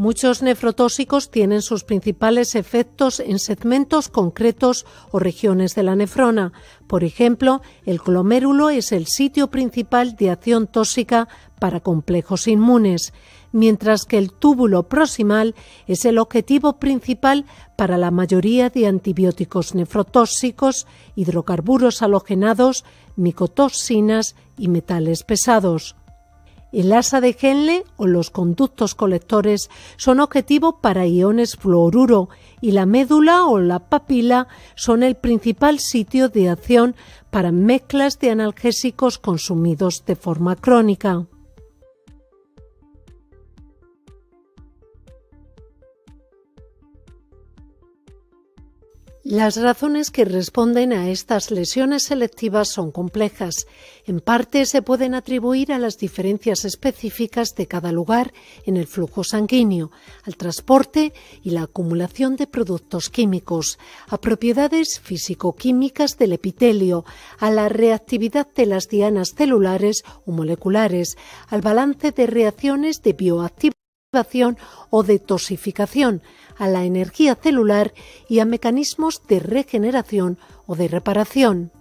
Muchos nefrotóxicos tienen sus principales efectos en segmentos concretos o regiones de la nefrona. Por ejemplo, el glomérulo es el sitio principal de acción tóxica para complejos inmunes, mientras que el túbulo proximal es el objetivo principal para la mayoría de antibióticos nefrotóxicos, hidrocarburos halogenados, micotoxinas y metales pesados. El asa de Henle o los conductos colectores son objetivo para iones fluoruro y la médula o la papila son el principal sitio de acción para mezclas de analgésicos consumidos de forma crónica. Las razones que responden a estas lesiones selectivas son complejas. En parte se pueden atribuir a las diferencias específicas de cada lugar en el flujo sanguíneo, al transporte y la acumulación de productos químicos, a propiedades físico-químicas del epitelio, a la reactividad de las dianas celulares o moleculares, al balance de reacciones de bioactivación o de tosificación, a la energía celular y a mecanismos de regeneración o de reparación.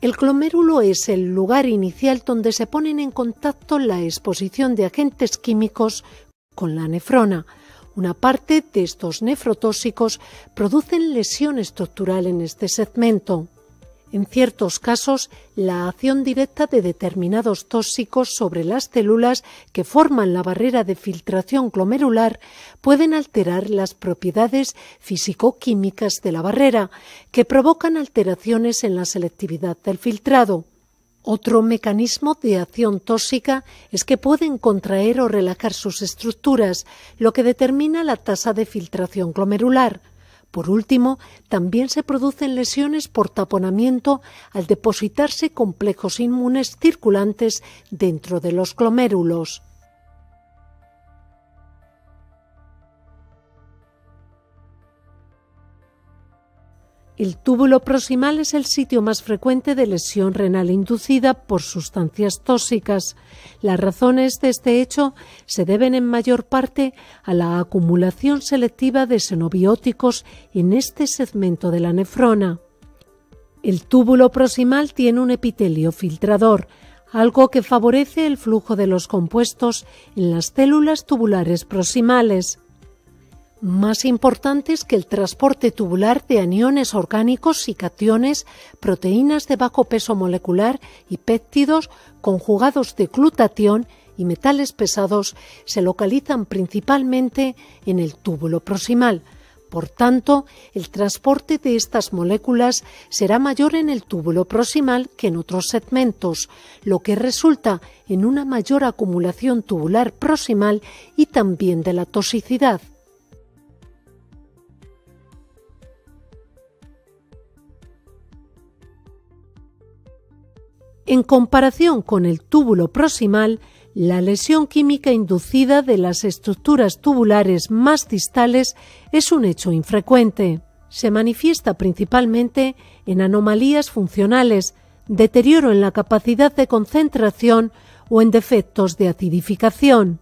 El glomérulo es el lugar inicial donde se ponen en contacto la exposición de agentes químicos con la nefrona. Una parte de estos nefrotóxicos producen lesión estructural en este segmento. En ciertos casos, la acción directa de determinados tóxicos sobre las células que forman la barrera de filtración glomerular pueden alterar las propiedades físico-químicas de la barrera, que provocan alteraciones en la selectividad del filtrado. Otro mecanismo de acción tóxica es que pueden contraer o relajar sus estructuras, lo que determina la tasa de filtración glomerular. Por último, también se producen lesiones por taponamiento al depositarse complejos inmunes circulantes dentro de los glomérulos. El túbulo proximal es el sitio más frecuente de lesión renal inducida por sustancias tóxicas. Las razones de este hecho se deben en mayor parte a la acumulación selectiva de xenobióticos en este segmento de la nefrona. El túbulo proximal tiene un epitelio filtrador, algo que favorece el flujo de los compuestos en las células tubulares proximales más importantes que el transporte tubular de aniones orgánicos y cationes, proteínas de bajo peso molecular y péptidos conjugados de glutatión y metales pesados se localizan principalmente en el túbulo proximal. Por tanto, el transporte de estas moléculas será mayor en el túbulo proximal que en otros segmentos, lo que resulta en una mayor acumulación tubular proximal y también de la toxicidad. En comparación con el túbulo proximal, la lesión química inducida de las estructuras tubulares más distales es un hecho infrecuente. Se manifiesta principalmente en anomalías funcionales, deterioro en la capacidad de concentración o en defectos de acidificación.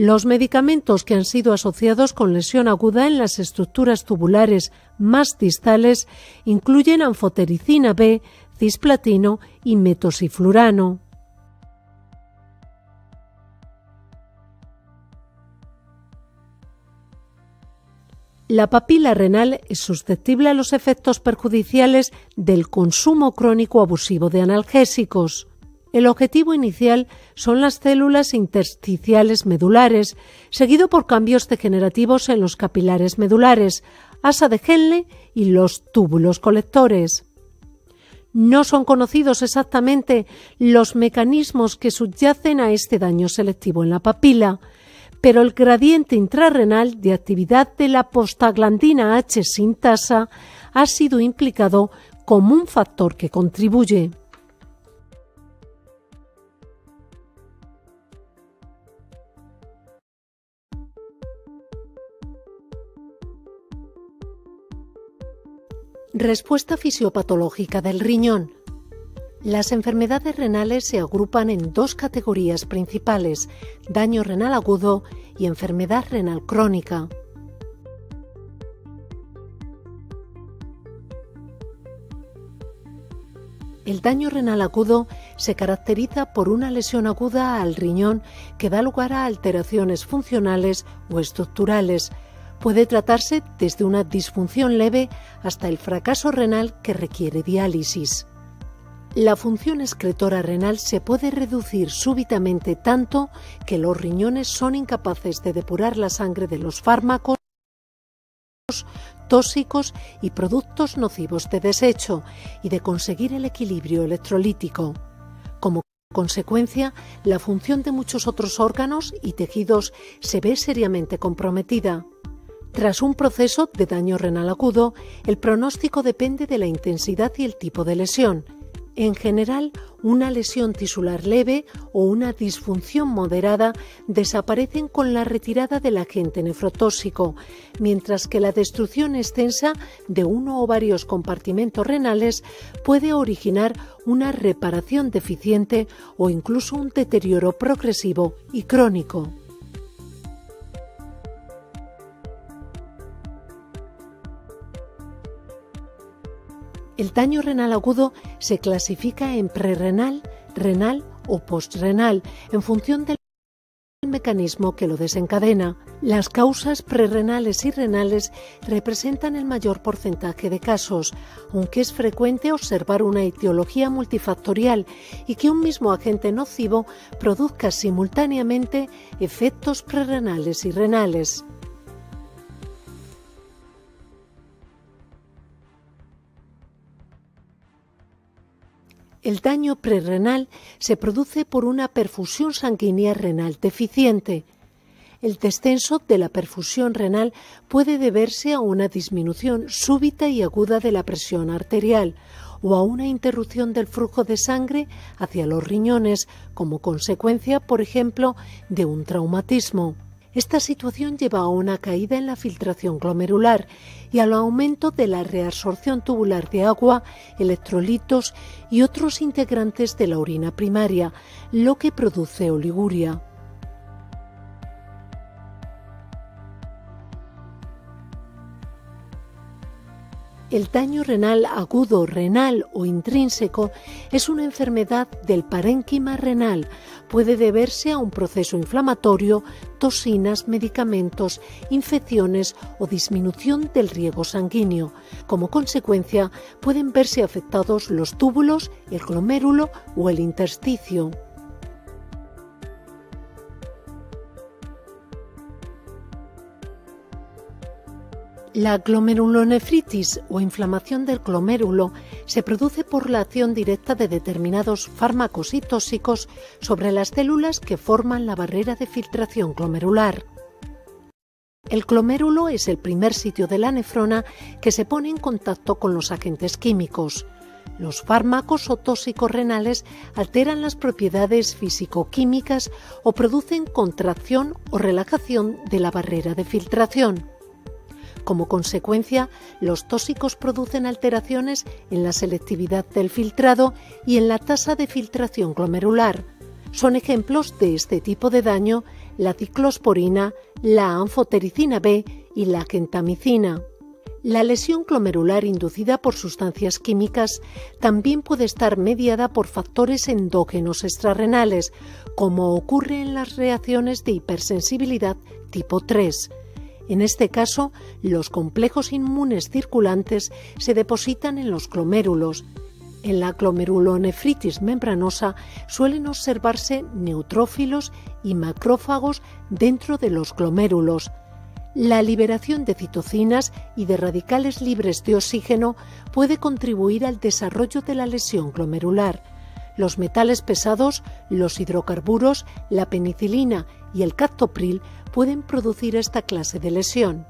Los medicamentos que han sido asociados con lesión aguda en las estructuras tubulares más distales incluyen anfotericina B, cisplatino y metosiflurano. La papila renal es susceptible a los efectos perjudiciales del consumo crónico abusivo de analgésicos. El objetivo inicial son las células intersticiales medulares, seguido por cambios degenerativos en los capilares medulares, asa de Henle y los túbulos colectores. No son conocidos exactamente los mecanismos que subyacen a este daño selectivo en la papila, pero el gradiente intrarrenal de actividad de la postaglandina H sintasa ha sido implicado como un factor que contribuye. Respuesta fisiopatológica del riñón. Las enfermedades renales se agrupan en dos categorías principales, daño renal agudo y enfermedad renal crónica. El daño renal agudo se caracteriza por una lesión aguda al riñón que da lugar a alteraciones funcionales o estructurales. Puede tratarse desde una disfunción leve hasta el fracaso renal que requiere diálisis. La función excretora renal se puede reducir súbitamente tanto que los riñones son incapaces de depurar la sangre de los fármacos tóxicos y productos nocivos de desecho y de conseguir el equilibrio electrolítico. Como consecuencia, la función de muchos otros órganos y tejidos se ve seriamente comprometida. Tras un proceso de daño renal agudo, el pronóstico depende de la intensidad y el tipo de lesión, en general, una lesión tisular leve o una disfunción moderada desaparecen con la retirada del agente nefrotóxico, mientras que la destrucción extensa de uno o varios compartimentos renales puede originar una reparación deficiente o incluso un deterioro progresivo y crónico. El daño renal agudo se clasifica en prerrenal, renal o postrenal en función del mecanismo que lo desencadena. Las causas prerrenales y renales representan el mayor porcentaje de casos, aunque es frecuente observar una etiología multifactorial y que un mismo agente nocivo produzca simultáneamente efectos prerrenales y renales. El daño prerrenal se produce por una perfusión sanguínea renal deficiente. El descenso de la perfusión renal puede deberse a una disminución súbita y aguda de la presión arterial o a una interrupción del flujo de sangre hacia los riñones como consecuencia, por ejemplo, de un traumatismo. Esta situación lleva a una caída en la filtración glomerular y al aumento de la reabsorción tubular de agua, electrolitos y otros integrantes de la orina primaria, lo que produce oliguria. El daño renal agudo, renal o intrínseco es una enfermedad del parénquima renal. Puede deberse a un proceso inflamatorio, toxinas, medicamentos, infecciones o disminución del riego sanguíneo. Como consecuencia, pueden verse afectados los túbulos, el glomérulo o el intersticio. La glomerulonefritis o inflamación del glomérulo se produce por la acción directa de determinados fármacos y tóxicos sobre las células que forman la barrera de filtración glomerular. El glomérulo es el primer sitio de la nefrona que se pone en contacto con los agentes químicos. Los fármacos o tóxicos renales alteran las propiedades físico-químicas o producen contracción o relajación de la barrera de filtración. Como consecuencia, los tóxicos producen alteraciones en la selectividad del filtrado y en la tasa de filtración glomerular. Son ejemplos de este tipo de daño la ciclosporina, la anfotericina B y la gentamicina. La lesión glomerular inducida por sustancias químicas también puede estar mediada por factores endógenos extrarrenales, como ocurre en las reacciones de hipersensibilidad tipo 3. En este caso, los complejos inmunes circulantes se depositan en los glomérulos. En la glomerulonefritis membranosa suelen observarse neutrófilos y macrófagos dentro de los glomérulos. La liberación de citocinas y de radicales libres de oxígeno puede contribuir al desarrollo de la lesión glomerular. Los metales pesados, los hidrocarburos, la penicilina y el captopril pueden producir esta clase de lesión.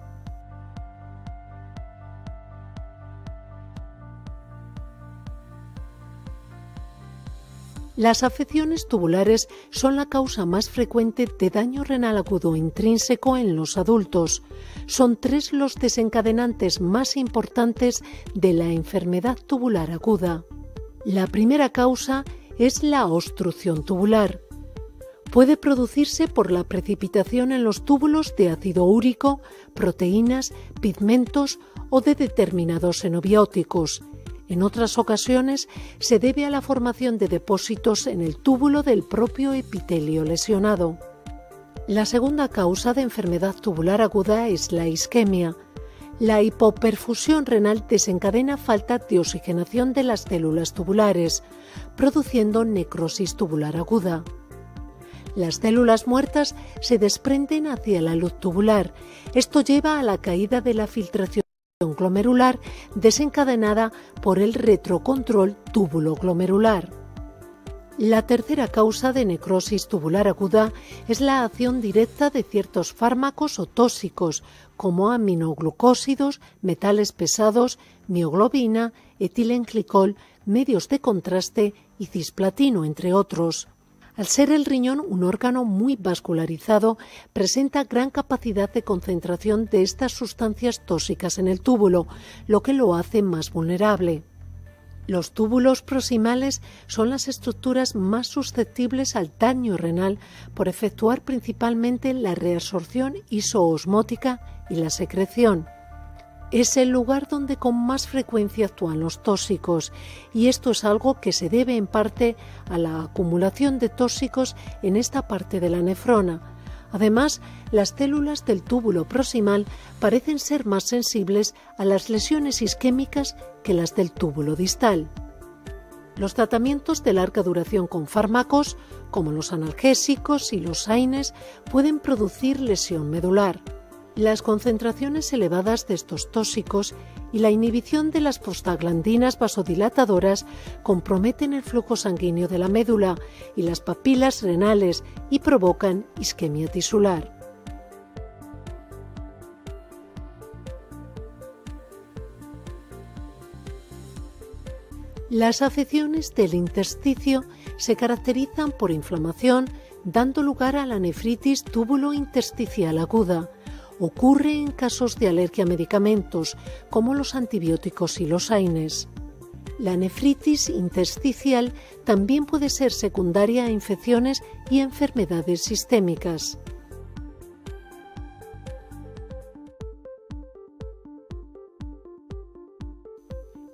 Las afecciones tubulares son la causa más frecuente de daño renal agudo intrínseco en los adultos. Son tres los desencadenantes más importantes de la enfermedad tubular aguda. La primera causa es la obstrucción tubular. Puede producirse por la precipitación en los túbulos de ácido úrico, proteínas, pigmentos o de determinados xenobióticos. En otras ocasiones se debe a la formación de depósitos en el túbulo del propio epitelio lesionado. La segunda causa de enfermedad tubular aguda es la isquemia. La hipoperfusión renal desencadena falta de oxigenación de las células tubulares, produciendo necrosis tubular aguda. Las células muertas se desprenden hacia la luz tubular. Esto lleva a la caída de la filtración glomerular desencadenada por el retrocontrol túbulo glomerular. La tercera causa de necrosis tubular aguda es la acción directa de ciertos fármacos o tóxicos como aminoglucósidos, metales pesados, mioglobina, etilenclicol, medios de contraste y cisplatino, entre otros. Al ser el riñón un órgano muy vascularizado, presenta gran capacidad de concentración de estas sustancias tóxicas en el túbulo, lo que lo hace más vulnerable. Los túbulos proximales son las estructuras más susceptibles al daño renal por efectuar principalmente la reabsorción isoosmótica y la secreción es el lugar donde con más frecuencia actúan los tóxicos y esto es algo que se debe en parte a la acumulación de tóxicos en esta parte de la nefrona. Además, las células del túbulo proximal parecen ser más sensibles a las lesiones isquémicas que las del túbulo distal. Los tratamientos de larga duración con fármacos, como los analgésicos y los AINES, pueden producir lesión medular. Las concentraciones elevadas de estos tóxicos y la inhibición de las prostaglandinas vasodilatadoras comprometen el flujo sanguíneo de la médula y las papilas renales y provocan isquemia tisular. Las afecciones del intersticio se caracterizan por inflamación, dando lugar a la nefritis túbulo intersticial aguda, ocurre en casos de alergia a medicamentos como los antibióticos y los AINES. La nefritis intersticial también puede ser secundaria a infecciones y enfermedades sistémicas.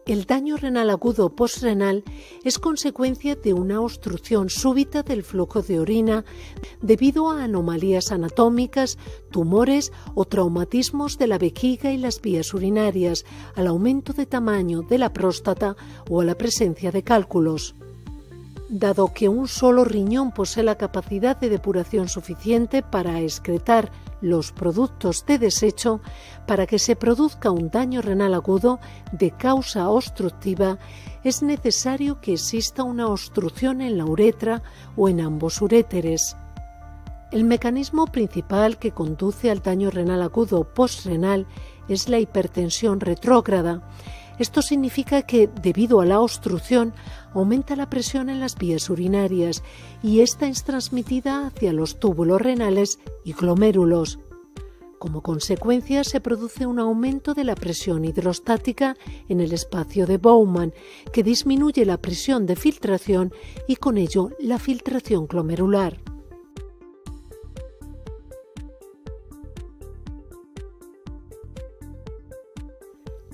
El daño renal agudo postrenal es consecuencia de una obstrucción súbita del flujo de orina debido a anomalías anatómicas, tumores o traumatismos de la vejiga y las vías urinarias, al aumento de tamaño de la próstata o a la presencia de cálculos. Dado que un solo riñón posee la capacidad de depuración suficiente para excretar los productos de desecho, para que se produzca un daño renal agudo de causa obstructiva, es necesario que exista una obstrucción en la uretra o en ambos uréteres. El mecanismo principal que conduce al daño renal agudo postrenal es la hipertensión retrógrada, esto significa que, debido a la obstrucción, aumenta la presión en las vías urinarias y esta es transmitida hacia los túbulos renales y glomérulos. Como consecuencia, se produce un aumento de la presión hidrostática en el espacio de Bowman, que disminuye la presión de filtración y con ello la filtración glomerular.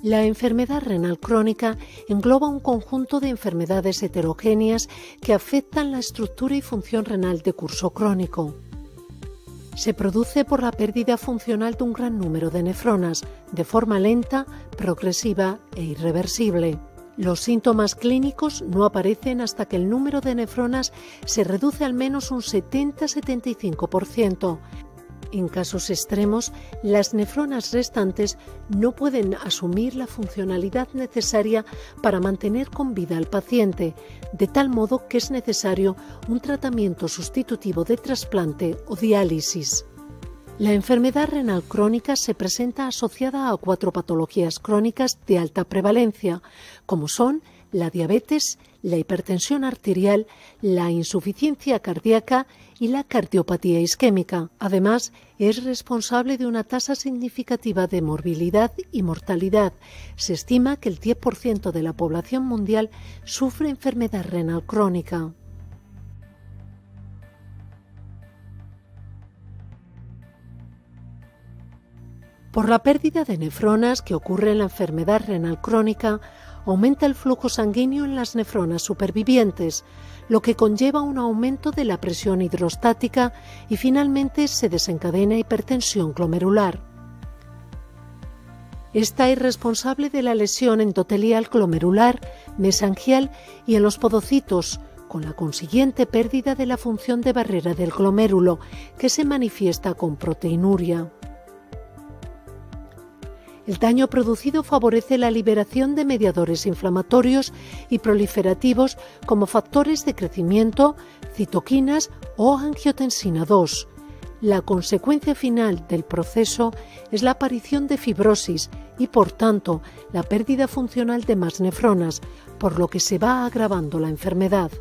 La enfermedad renal crónica engloba un conjunto de enfermedades heterogéneas que afectan la estructura y función renal de curso crónico. Se produce por la pérdida funcional de un gran número de nefronas, de forma lenta, progresiva e irreversible. Los síntomas clínicos no aparecen hasta que el número de nefronas se reduce al menos un 70-75%, en casos extremos, las nefronas restantes no pueden asumir la funcionalidad necesaria para mantener con vida al paciente, de tal modo que es necesario un tratamiento sustitutivo de trasplante o diálisis. La enfermedad renal crónica se presenta asociada a cuatro patologías crónicas de alta prevalencia, como son la diabetes, la hipertensión arterial, la insuficiencia cardíaca y la cardiopatía isquémica. Además, es responsable de una tasa significativa de morbilidad y mortalidad. Se estima que el 10% de la población mundial sufre enfermedad renal crónica. Por la pérdida de nefronas que ocurre en la enfermedad renal crónica, aumenta el flujo sanguíneo en las nefronas supervivientes, lo que conlleva un aumento de la presión hidrostática y finalmente se desencadena hipertensión glomerular. Esta es responsable de la lesión endotelial glomerular, mesangial y en los podocitos, con la consiguiente pérdida de la función de barrera del glomérulo, que se manifiesta con proteinuria. El daño producido favorece la liberación de mediadores inflamatorios y proliferativos como factores de crecimiento, citoquinas o angiotensina 2. La consecuencia final del proceso es la aparición de fibrosis y, por tanto, la pérdida funcional de más nefronas, por lo que se va agravando la enfermedad.